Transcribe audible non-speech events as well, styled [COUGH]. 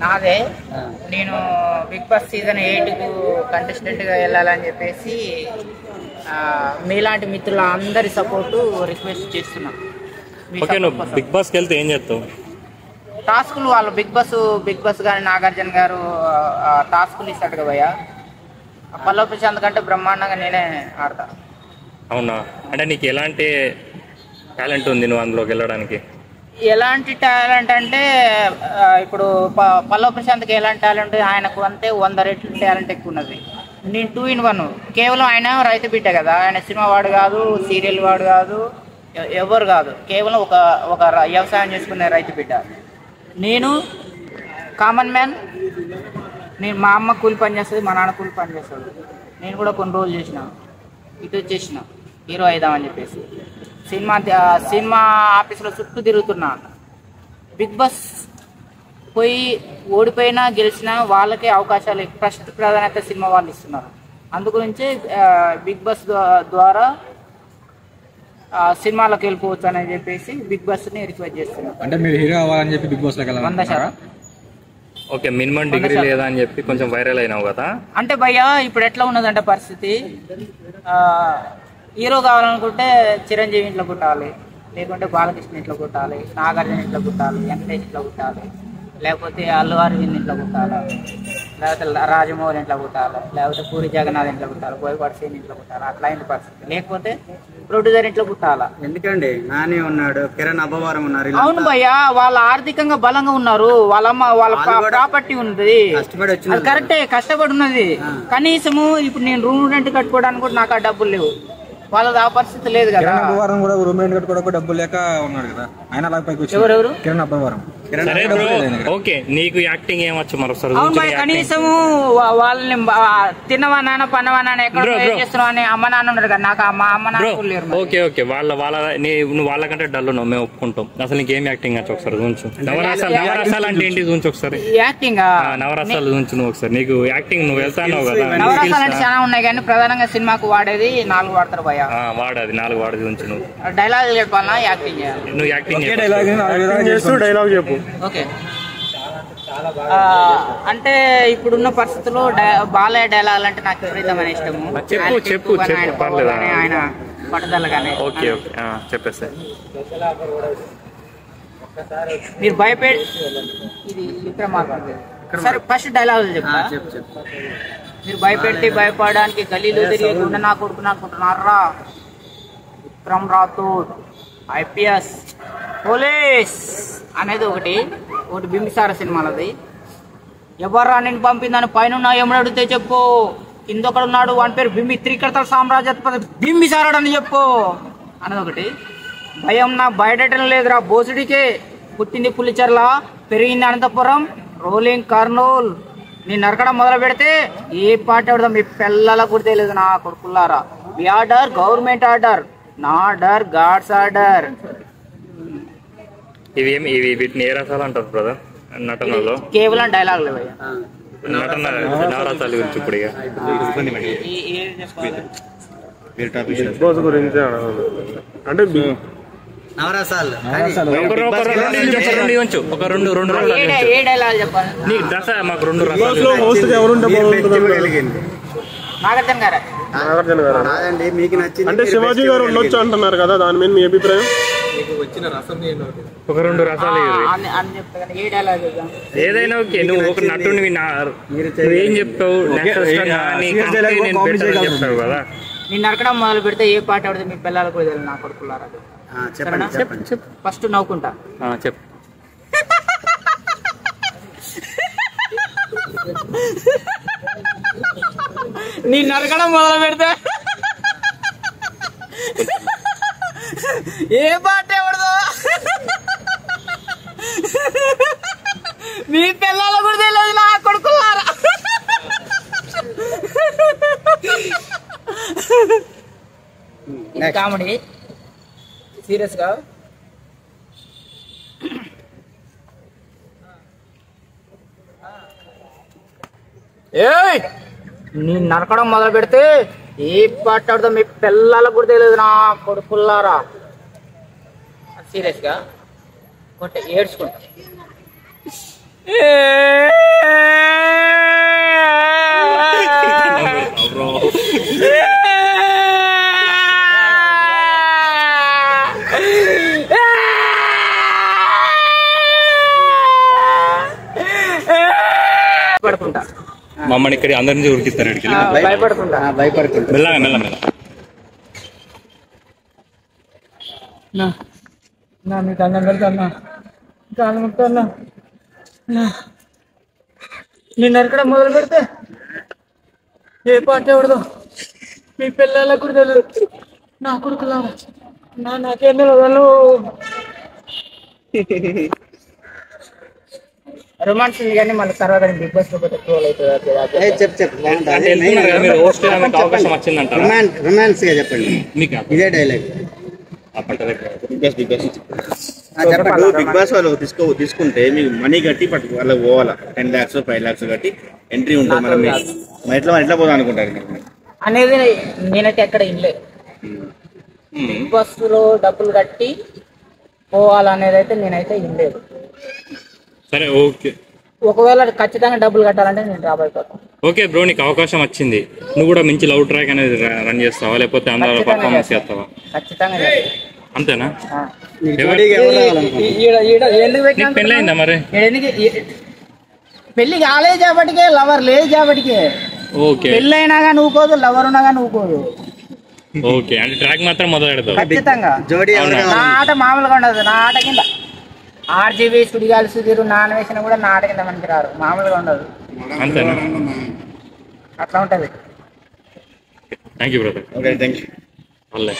నాదే. నేను big Boss season ఎయిట్కు కంటెస్టెంట్గా వెళ్ళాలని చెప్పేసి ఆ, మీలాంటి మిత్రుల అందరి సపోర్టు రిక్వెస్ట్ చేస్తున్నా. మీ ఓకే support నువ్వు కోసం. బిగ్ బాస్కి వెళ్తే ఏం చేస్తావు? టాస్కులు వాళ్ళు బిగ్ బాస్ బిగ్ బాస్ గాని నాగార్జున గారు ఆ, టాస్కులు ఇస్తాడు కదా భయ్య. ఆ పల్లవ ప్రశాంత్ కంటే బ్రహ్మాండంగా నేనే ఆడతా. అవునా? అంటే నీకు ఎలాంటి టాలెంట్ ఉంది నువ్వు అందులోకి వెళ్ళడానికి? ఎలాంటి టాలెంట్ అంటే ఇప్పుడు ప- పల్లవ ప్రశాంత్కి ఎలాంటి టాలెంట్? ఆయనకు అంతే వంద రెట్లు టాలెంట్ ఎక్కువ ఉన్నది. నేను టూ ఇన్ వన్. కేవలం ఆయన రైతు బిడ్డ కదా. ఆయన సినిమా వాడు కాదు సీరియల్ వాడు కాదు ఎవరు కాదు. కేవలం ఒక ఒక వ్యవసాయం చేసుకునే రైతు బిడ్డ. నేను కామన్ మ్యాన్. నేను మా అమ్మ కూలి పని చేస్తుంది మా నాన్న కూలి పని చేస్తాడు. నేను కూడా కొన్ని రోజులు చేసిన. ఇటు వచ్చేసిన. హీరో అయిదామని చెప్పేసి. సినిమా సినిమా ఆఫీసులో చుట్టూ తిరుగుతున్నా. బిగ్ బాస్ పోయి ఓడిపోయినా గెలిచినా వాళ్ళకే అవకాశాలు ఫస్ట్ ప్రాధాన్యత సినిమా వాళ్ళు ఇస్తున్నారు. అందుగురించి బిగ్ బాస్ ద్వా- ద్వారా సినిమాలకు వెళ్ళిపోవచ్చు అని చెప్పేసి బిగ్ బాస్ని రిక్వెస్ట్ చేస్తున్నాను అంటే మీరు హీరో అవ్వాలని చెప్పి బిగ్ బాస్ వంద శాతం. ఓకే మినిమం డిగ్రీ లేదా అని చెప్పి కొంచెం వైరల్ అయినావు కదా. అంటే భయ్య ఇప్పుడు ఎట్లా ఉన్నదంటే పరిస్థితి? ఆ, హీరో కావాలనుకుంటే చిరంజీవి ఇంట్లో కుట్టాలి లేకుంటే బాలకృష్ణ ఇంట్లో కుట్టాలి నాగార్జున ఇంట్లో కుట్టాలి వెంకటేష్ ఇంట్లో కుట్టాలి లేకపోతే అల్లు అరవింద్ ఇంట్లో కుట్టాలి లేకపోతే రాజమౌళి ఇంట్లో కుట్టాలి లేకపోతే పూరి జగన్నాథ్ ఇంట్లో కుట్టాలి బోయపాటి శ్రీని ఇంట్లో కుట్టాలి అట్లా అయింది పరిస్థితి. లేకపోతే ప్రొడ్యూసర్ ఇంట్లో కుట్టాలి ఎందుకండి? నాని ఉన్నాడు కిరణ్ అబ్బవారం ఉన్నారు అవును భయ్య వాళ్ళు ఆర్థికంగా బలంగా ఉన్నారు. వాళ్ళ అమ్మ వాళ్ళ ప్రాపర్టీ ఉంది కరెక్టే కష్టపడి ఉన్నది. కనీసము ఇప్పుడు నేను రూమ్ రెంట్ కట్టుకోవడానికి కూడా నాకు ఆ డబ్బులు లేవు. వాళ్ళది ఆ పరిస్థితి లేదు కదా. కిరణ్ అబ్బవరం కూడా రూమ్ రెంట్ కట్టుకోవడానికి డబ్బులు లేక ఉన్నాడు కదా. ఆయన అలా పైకి వచ్చి ఎవరెవరు? కిరణ్ అబ్బవరం. సరే బ్రో ఓకే నీకు యాక్టింగ్ ఏమొచ్చు మరొకసారి వా- వాళ్ళని తిన్నవా నాన్న పన్నవా నాన్న ఎక్కడ. చేస్తున్నావు అని అమ్మ నాన్న ఉన్నారు కదా నాకు మా అమ్మ నాన్న. ఓకే ఓకే వాళ్ళ వాళ్ళ నీ నువ్వు వాళ్ళకంటే డల్ ఉన్నావు మేము ఒప్పుకుంటాం. అసలు నీకేం యాక్టింగ్ వచ్చు ఒకసారి చూంచు నవరసాలు నవరసాలు అంటే ఏంటి చూంచు ఒకసారి. యాక్టింగ్? నవరసాలు చూంచు నువ్వు ఒకసారి. నీకు యాక్టింగ్ నువ్వు వెళ్తాన్నావు కదా. నవరసాలు అంటే? చాలా ఉన్నాయి కానీ ప్రధానంగా సినిమాకు వాడేది నాలుగు వాడతారు భయ ఆ, వాడది నాలుగు వాడు చూంచు నువ్వు. డైలాగ్ చెప్పాలన్నా యాక్టింగ్ నువ్వు యాక్టింగ్ డైలాగ్ చెప్పు. ఓకే. అంటే ఇప్పుడున్న పరిస్థితుల్లో డై- బాలయ్య డైలాగ్ అంటే నాకు విపరీతమైన ఇష్టము. చెప్పు, ఆయన చెప్పు, ఆయన పట్టుదల కానీ ఓకే ఓకే. ఆ, చెప్పేసి మీరు భయపెట్టి ఇది విక్రమార్క సరే ఫస్ట్ డైలాగ్ చెప్తా. చెప్పు చెప్పు. మీరు భయపెట్టి భయపడడానికి గలీలు తిరిగకుండా నా కొడుకుని అనుకుంటున్నారా? విక్రమ్ రాథోడ్. ఐపీఎస్ పోలీస్ అనేది ఒకటి ఒకటి బింబిసార సినిమాలది. ఎవర్రా నేను పంపిందని పైన ఏమని అడిగితే చెప్పు. కింద ఒకడు ఉన్నాడు వాని పేరు బింబి త్రికర్తల సామ్రాజ్యపతి బింబిసారాడు అని చెప్పు. అనేది ఒకటి. భయం నా బయటటం లేదురా బోసుడికే. పుట్టింది పులిచెర్ల పెరిగింది అనంతపురం రోలింగ్ కర్నూల్. నీ నరకడం మొదలు పెడితే ఏ పాట ఆడదాం మీ పిల్లల కూడా తెలియదు నా కొడుకులారా మీ ఆర్డర్ గవర్నమెంట్ ఆర్డర్. నా ఆర్డర్ గాడ్స్ ఆర్డర్. ఇవి ఏమి ఇవి వీటిని ఏ రసాలు అంటారు బ్రదర్ నటనలో? కేవలం డైలాగ్ లేవయ్యా నటన నవరసాలు గురించి ఇప్పుడు? బిగ్ బాస్ గురించి. అంటే నవరసాలు. ఒక రెండు రెండు నీ దశ మాకు రెండు రసాలు నాగార్జున గారే. నాగార్జున గారు కాదండి మీకు నచ్చింది అంటే శివాజీ గారు. ఉండొచ్చు అంటున్నారు కదా దాని మీద మీ అభిప్రాయం? ఒక రెండు రసాలు ఏదైనా ఓకే నువ్వు ఒక నటుడివి నా నువ్వు ఏం చెప్తావు. చెప్తావు కదా. నేను నరకడం మొదలు పెడితే ఏ పాట ఆడితే మీ పిల్లలకు కూడా తెలియదు నా కొడుకులారా? ఆ, చెప్పండి చెప్పండి. ఫస్ట్ నవ్వుకుంటా. ఆ, చెప్పు. [LAUGHS] నీ నరకడం మొదలు పెడితే. ఏ పాట ఎవడదో మీ పిల్లల కూడా తెలియదు నా కొడుకులారా. ఇది కామెడీ. సీరియస్గా? ఏయ్! నేను నరకడం మొదలు పెడితే ఏ పాటాడుతో మీ పిల్లలకు కూడా తెలియదు నా కొడుకుల్లారా. సీరియస్గా కొంటే ఏడ్చుకుంటా ఏ భయపడుకుంటా మమ్మల్ని ఇక్కడ అందరి నుంచి ఉరికిస్తారు ఇక్కడికి మెల్లగా మెల్ల మెల్ల నా నా మీకు అన్నం పెడతాన్నా కాలు ముక్తాన్నా నా. నేను నరకడం మొదలు పెడితే ఏ పాట ఎవడదు మీ పిల్లలకు కూడా తెలియదు నా కొడుకులా నా నాకేం తెలియదు [LAUGHS] రొమాన్స్ ఉంది కానీ మళ్ళీ తర్వాత బిగ్ బాస్లో పోతే ట్రోల్ అవుతుంది ఏ, చెప్పు చెప్పు. రొమాన్స్గా చెప్పండి. ఇదే dialogue Bigg Boss Bigg Boss. ఆ, చెప్పండి. ఇప్పుడు బిగ్ బాస్ వాళ్ళు తీసుకో తీసుకుంటే మీకు మనీ కట్టి పట్టు వాళ్ళకి పోవాలా? టెన్ ల్యాక్స్ ఫైవ్ ల్యాక్స్ కట్టి ఎంట్రీ ఉంటుంది మనం ఎట్లా ఎట్లా పోదాం అనుకుంటారు? అనేది నేనైతే ఎక్కడ ఇనలేదు బిగ్ బాస్లో డబ్బులు కట్టి పోవాలనేది అయితే నేనైతే ఇనలేదు. సరే ఓకే. ఒకవేళ ఖచ్చితంగా డబ్బులు కట్టాలంటే నేను రాబోయిపోతాను ఓకే బ్రో నీకు అవకాశం వచ్చింది. నువ్వు కూడా మంచి లవ్ ట్రాక్ అనేది రన్ చేస్తావా? లేకపోతే అందరూ పర్ఫార్మెన్స్ చేస్తా. చేస్తావా? ఖచ్చితంగా చేస్తా. అంతేనా? పెళ్ళయిందా మరి? పెళ్ళి కాలేదు కాబట్టికే లవర్ లేదు కాబట్టికే ఓకే. పెళ్ళి అయినా కానీ ఊకోదు లవర్ ఉన్నా కానీ ఊకోదు ఓకే. అంటే ట్రాక్ మాత్రం మొదలు పెడతావు. ఖచ్చితంగా. జోడీ? నా ఆట మామూలుగా ఉండదు నా ఆట కింద. ఆర్జీబీ సుడిగాలి సుధీరు నాన్ వేసిన కూడా నా ఆట కింద మనకి రారు మామూలుగా ఉండదు. అంతేనా? అట్లా ఉంటది. Thank you brother okay thank you Alle